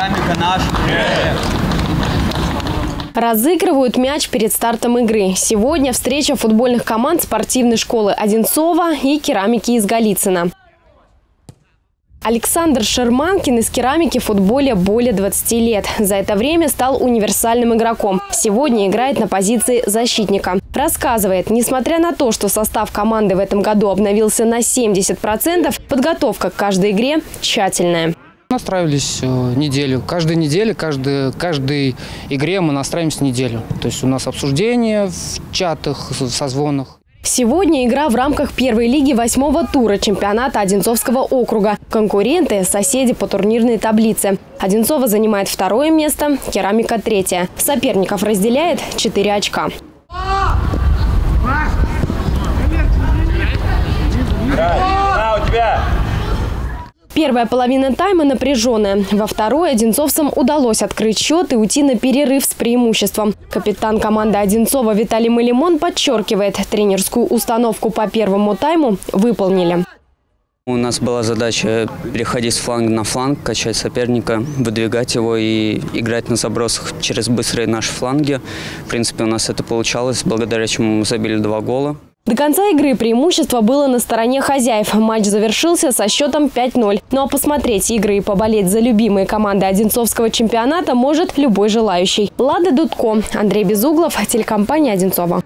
Керамика наш. Разыгрывают мяч перед стартом игры. Сегодня встреча футбольных команд спортивной школы Одинцова и керамики из Голицына. Александр Шерманкин из керамики в футболе более 20 лет. За это время стал универсальным игроком. Сегодня играет на позиции защитника. Рассказывает, несмотря на то, что состав команды в этом году обновился на 70%, подготовка к каждой игре тщательная. Настраивались э, неделю. Каждую неделю, каждой, каждой игре мы настраиваемся неделю. То есть у нас обсуждения в чатах, созвонах. Сегодня игра в рамках первой лиги восьмого тура чемпионата Одинцовского округа. Конкуренты – соседи по турнирной таблице. Одинцова занимает второе место, керамика – третье. Соперников разделяет 4 очка. На, у тебя! Первая половина тайма напряженная. Во второй одинцовцам удалось открыть счет и уйти на перерыв с преимуществом. Капитан команды Одинцова Виталий Малимон подчеркивает, тренерскую установку по первому тайму выполнили. У нас была задача переходить с фланга на фланг, качать соперника, выдвигать его и играть на забросах через быстрые наши фланги. В принципе, у нас это получалось, благодаря чему мы забили два гола. До конца игры преимущество было на стороне хозяев. Матч завершился со счетом 5-0. Ну а посмотреть игры и поболеть за любимые команды Одинцовского чемпионата может любой желающий. Лада Дудко, Андрей Безуглов, телекомпания «Одинцова».